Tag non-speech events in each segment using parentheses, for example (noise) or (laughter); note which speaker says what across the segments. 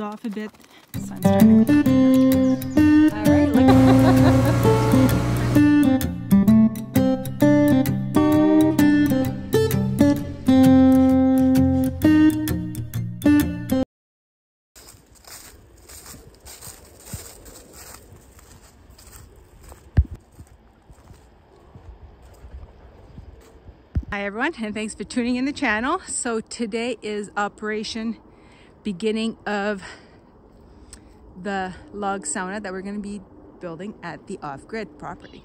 Speaker 1: off a bit. (laughs) Hi everyone and thanks for tuning in the channel. So today is operation beginning of the log sauna that we're going to be building at the off-grid property.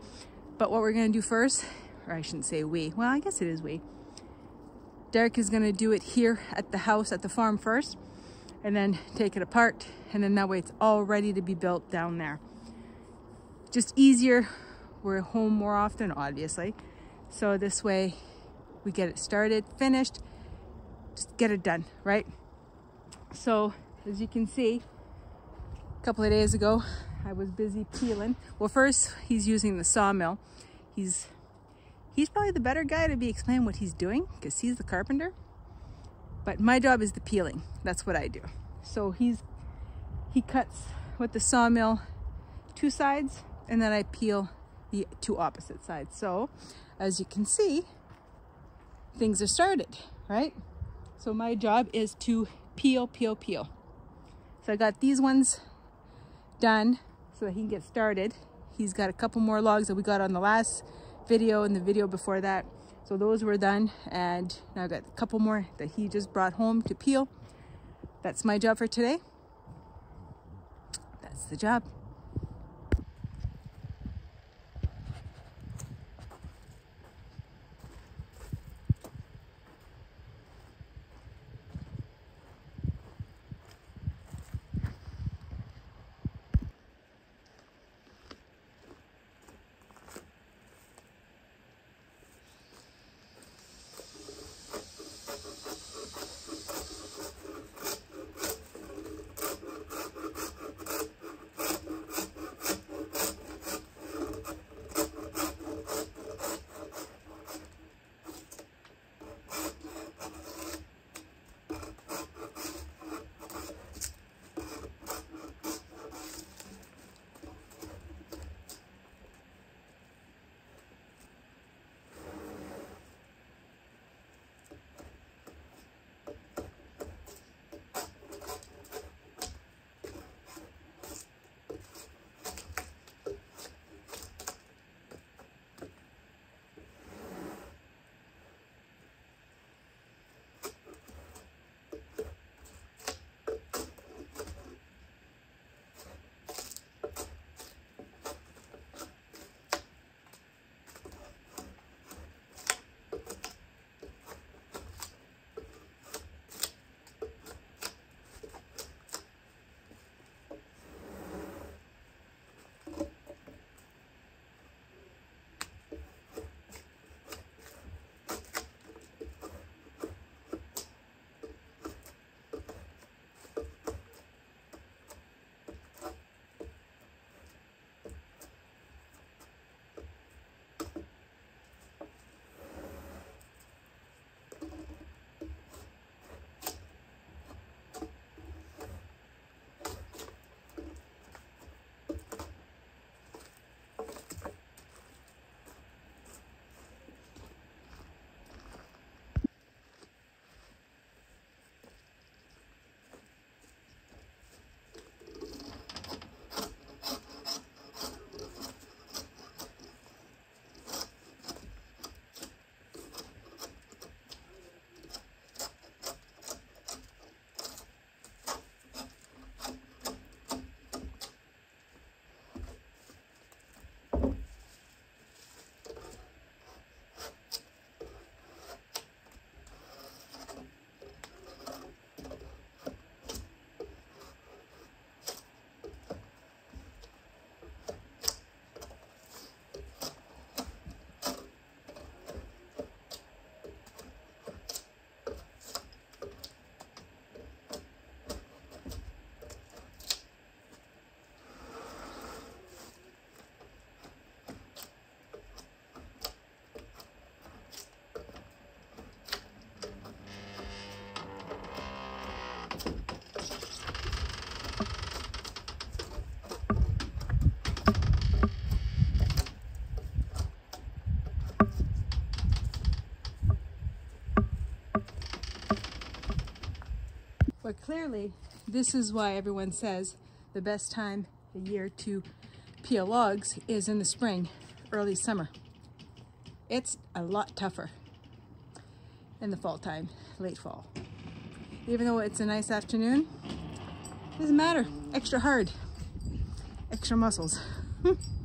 Speaker 1: But what we're going to do first, or I shouldn't say we, well I guess it is we. Derek is going to do it here at the house at the farm first and then take it apart and then that way it's all ready to be built down there. Just easier, we're home more often obviously. So this way we get it started, finished, just get it done, right? So as you can see, a couple of days ago, I was busy peeling. Well, first he's using the sawmill. He's he's probably the better guy to be explaining what he's doing because he's the carpenter. But my job is the peeling. That's what I do. So he's he cuts with the sawmill two sides and then I peel the two opposite sides. So as you can see, things are started, right? So my job is to peel, peel, peel. So I got these ones done so that he can get started. He's got a couple more logs that we got on the last video and the video before that. So those were done and now I've got a couple more that he just brought home to peel. That's my job for today. That's the job. But clearly, this is why everyone says the best time of year to peel logs is in the spring, early summer. It's a lot tougher in the fall time, late fall. Even though it's a nice afternoon, doesn't matter. Extra hard, extra muscles. (laughs)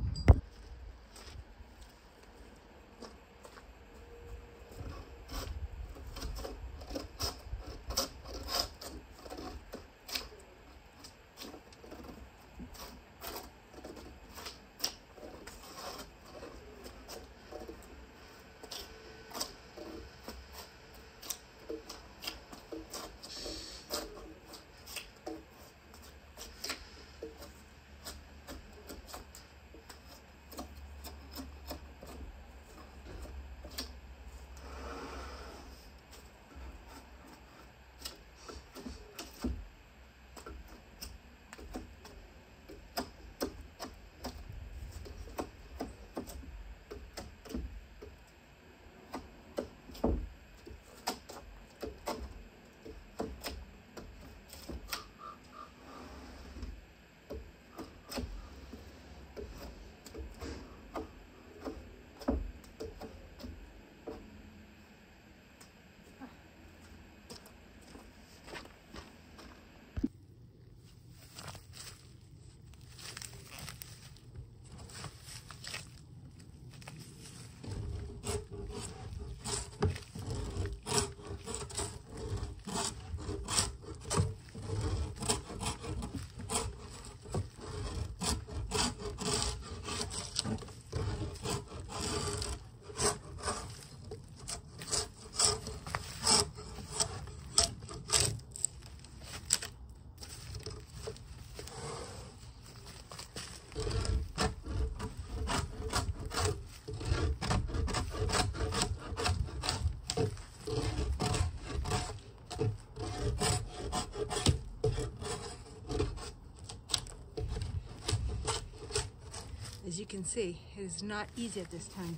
Speaker 1: can see, it is not easy at this time.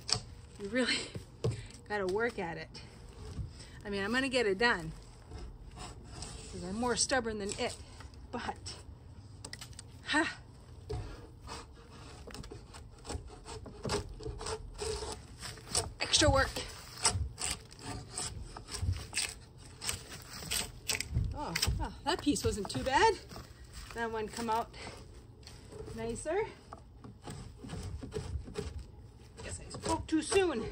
Speaker 1: You really (laughs) got to work at it. I mean, I'm going to get it done because I'm more stubborn than it, but ha! Extra work. Oh, oh, that piece wasn't too bad. That one come out nicer. Too soon.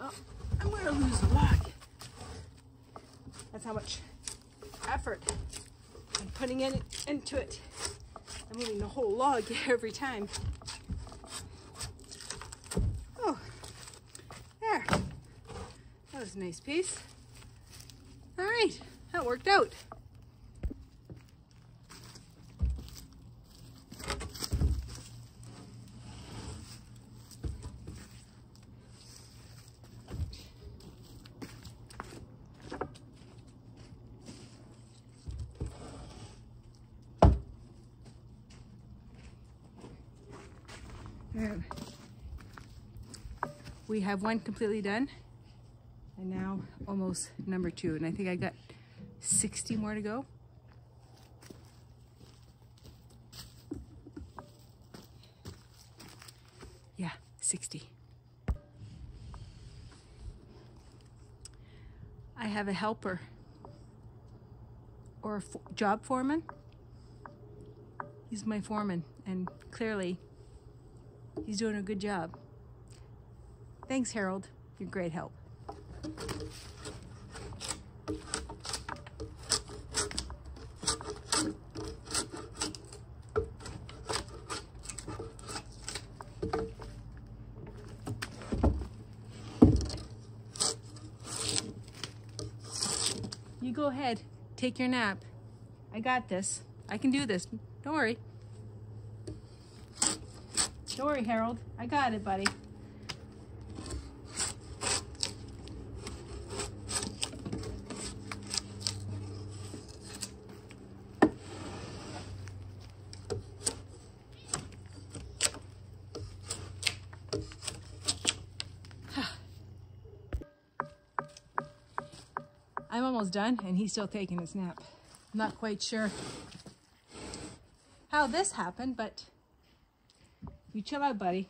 Speaker 1: Oh, I'm gonna lose log. That's how much effort I'm putting in into it. I'm moving the whole log (laughs) every time. Oh, there. That was a nice piece. That worked out. we have one completely done and now almost number two. And I think I got 60 more to go. Yeah, 60. I have a helper or a job foreman. He's my foreman and clearly he's doing a good job. Thanks, Harold. You're great help. You go ahead, take your nap. I got this. I can do this. Don't worry. Don't worry, Harold. I got it, buddy. Almost done and he's still taking his nap. I'm not quite sure how this happened, but you chill out, buddy.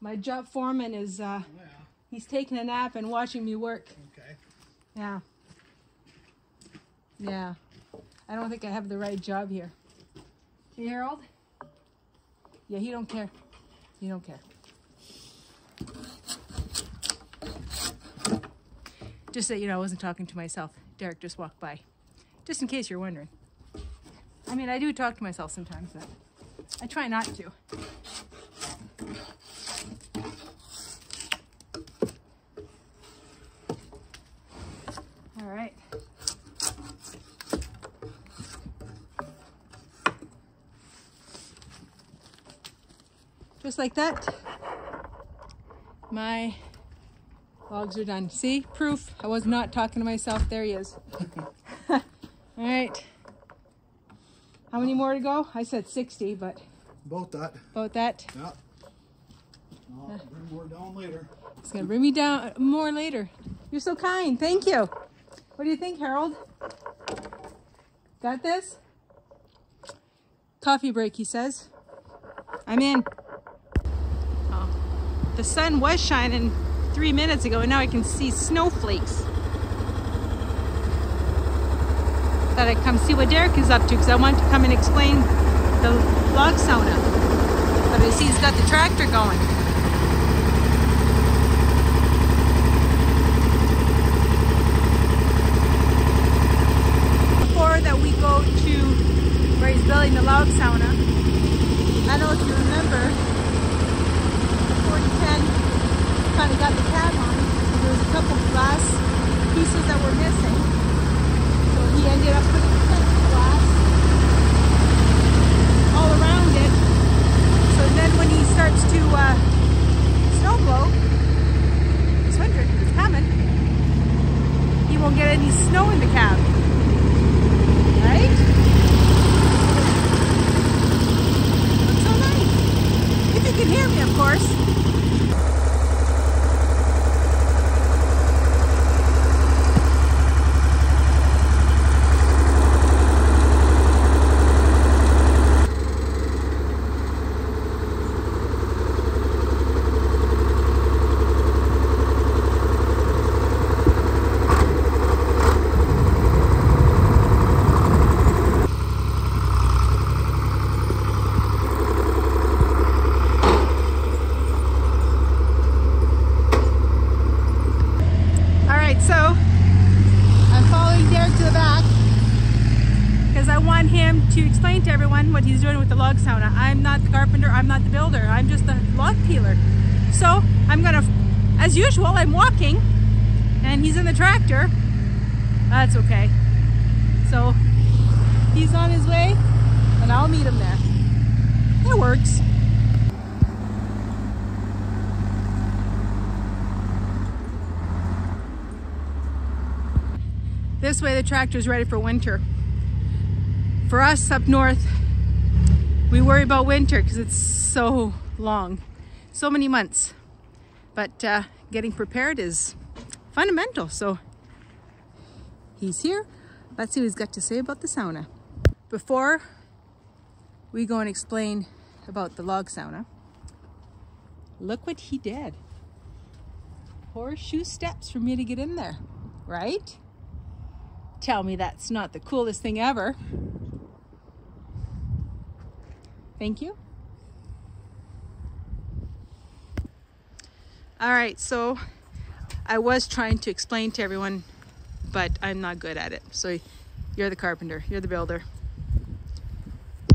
Speaker 1: My job foreman is, uh,
Speaker 2: Yeah,
Speaker 1: he's taking a nap and watching me work.
Speaker 2: okay.
Speaker 1: Yeah. Yeah. I don't think I have the right job here. Harold? Yeah, he don't care. He don't care. Just that you know, I wasn't talking to myself. Derek just walked by. Just in case you're wondering. I mean, I do talk to myself sometimes, but I try not to. All right. Just like that, my logs are done. See, proof. I was not talking to myself. There he is. (laughs) All right. How many more to go? I said 60, but
Speaker 2: About that.
Speaker 1: about that.
Speaker 2: Yeah. I'll bring more down later.
Speaker 1: It's gonna bring me down more later. You're so kind. Thank you. What do you think, Harold? Got this? Coffee break, he says. I'm in. Oh. The sun was shining three minutes ago, and now I can see snowflakes. Thought I'd come see what Derek is up to because I want to come and explain the log sauna. But I see he's got the tractor going. before that we go to where he's building the log sauna. I know if you kind of got the cab on. and There was a couple glass pieces that were missing. So he ended up putting glass all around it. So then when he starts to uh, snow blow, this winter, it's coming, he won't get any snow in the cab right? Looks so nice. If you can hear me, of course. All right, so I'm following Derek to the back because I want him to explain to everyone what he's doing with the log sauna. I'm not the carpenter, I'm not the builder, I'm just the log peeler. So I'm gonna, as usual, I'm walking and he's in the tractor. That's okay. So he's on his way and I'll meet him there. That works. This way the tractor's ready for winter. For us up north, we worry about winter because it's so long, so many months. But uh, getting prepared is fundamental. So he's here. Let's see what he's got to say about the sauna. Before we go and explain about the log sauna, look what he did. Horseshoe steps for me to get in there, right? Tell me that's not the coolest thing ever. Thank you. All right, so I was trying to explain to everyone, but I'm not good at it. So you're the carpenter, you're the builder.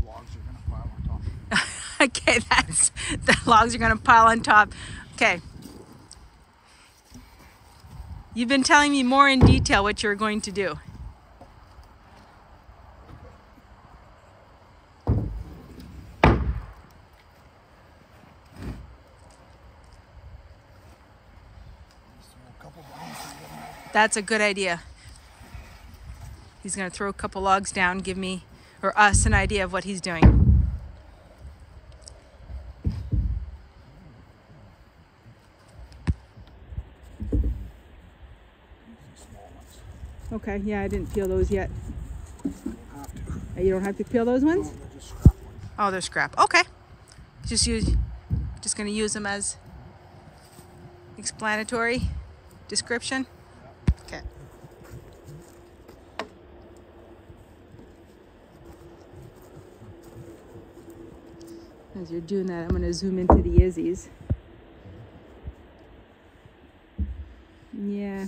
Speaker 2: Logs are gonna pile on top. (laughs)
Speaker 1: okay, that's the logs are gonna pile on top. Okay. You've been telling me more in detail what you're going to do.
Speaker 2: A couple bounces getting out.
Speaker 1: That's a good idea. He's gonna throw a couple logs down, give me or us an idea of what he's doing.
Speaker 2: These small ones.
Speaker 1: Okay, yeah, I didn't peel those yet.
Speaker 2: You don't have to.
Speaker 1: Uh, You don't have to peel those
Speaker 2: No,
Speaker 1: ones?
Speaker 2: they're ones.
Speaker 1: Oh, they're scrap. Okay. Just use, just gonna use them as explanatory description. Okay. As you're doing that, I'm gonna zoom into the Izzies. Yeah,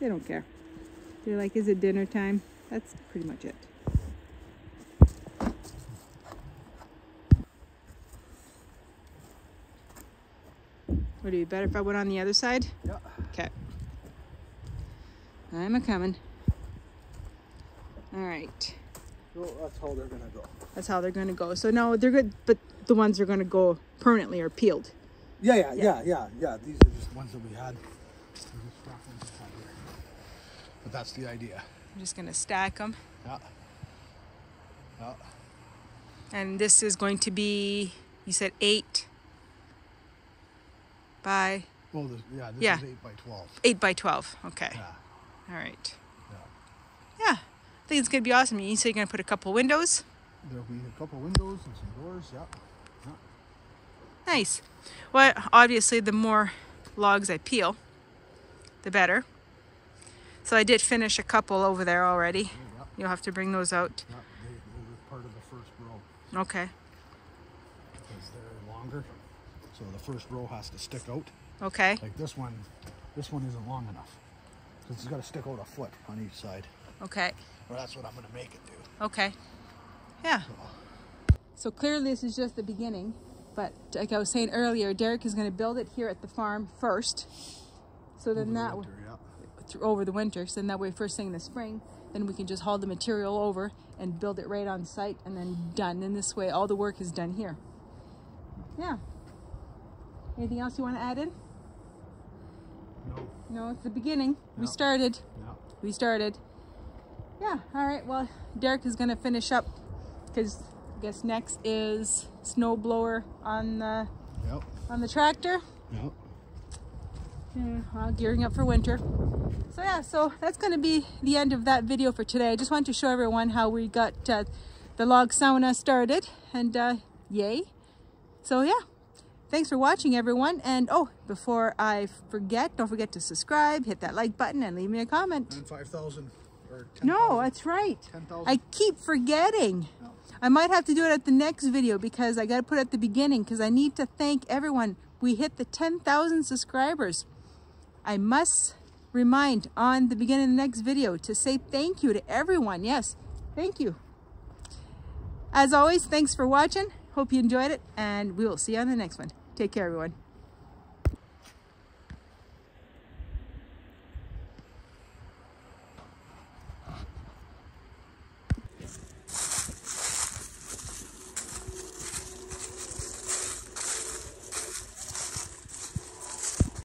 Speaker 1: they don't care. They're like, is it dinner time? That's pretty much it. Would it be better if I went on the other side?
Speaker 2: Yeah.
Speaker 1: Okay. I'm a coming. All right.
Speaker 2: So that's how they're gonna go.
Speaker 1: That's how they're gonna go. So no, they're good, but the ones are gonna go permanently or peeled.
Speaker 2: Yeah, yeah,
Speaker 1: Yeah.
Speaker 2: yeah, yeah, yeah. These are just ones that we had. These are scrap ones we had here. But that's the idea.
Speaker 1: I'm just gonna stack them,
Speaker 2: Yeah. Yeah.
Speaker 1: and this is going to be. You said eight by
Speaker 2: Well, this, yeah, this
Speaker 1: Yeah.
Speaker 2: is eight by twelve.
Speaker 1: eight by twelve. Okay.
Speaker 2: Yeah.
Speaker 1: All right.
Speaker 2: Yeah.
Speaker 1: Yeah, I think it's gonna be awesome. You said you're gonna put a couple windows.
Speaker 2: There'll be a couple windows and some doors. Yeah. Yeah.
Speaker 1: Nice. Well, obviously, the more logs I peel, the better. So I did finish a couple over there already.
Speaker 2: Oh, yeah.
Speaker 1: You'll have to bring those out.
Speaker 2: Yeah. They, they were part of the first row
Speaker 1: Okay.
Speaker 2: because they're longer. So the first row has to stick out.
Speaker 1: Okay.
Speaker 2: Like this one, this one isn't long enough. So it's got to stick out a foot on each side.
Speaker 1: Okay.
Speaker 2: Well, that's what I'm going to make it do.
Speaker 1: Okay. Yeah. So clearly, this is just the beginning. But like I was saying earlier, Derek is going to build it here at the farm first. So then that
Speaker 2: Winter, yeah.
Speaker 1: over the winter. So then that way, first thing in the spring, then we can just haul the material over and build it right on site, and then done. And this way, all the work is done here. Yeah. Anything else you want to add in?
Speaker 2: No.
Speaker 1: No, it's the beginning. We started.
Speaker 2: Yeah.
Speaker 1: We started. Yeah. All right. Well, Derek is gonna finish up because guess next is snow blower on the
Speaker 2: Yep.
Speaker 1: on the tractor.
Speaker 2: Yep.
Speaker 1: Yeah, well, gearing up for winter. So yeah, so that's going to be the end of that video for today. I just wanted to show everyone how we got uh, the log sauna started, and uh, yay! So yeah, thanks for watching, everyone. And oh, before I forget, don't forget to subscribe, hit that like button, and leave me a comment.
Speaker 2: And 5,000 or 10,000.
Speaker 1: No, that's right.
Speaker 2: 10,000.
Speaker 1: I keep forgetting. I might have to do it at the next video because I got to put it at the beginning because I need to thank everyone. We hit the 10,000 subscribers. I must remind on the beginning of the next video to say thank you to everyone. Yes, thank you. As always, thanks for watching. Hope you enjoyed it and we will see you on the next one. Take care, everyone.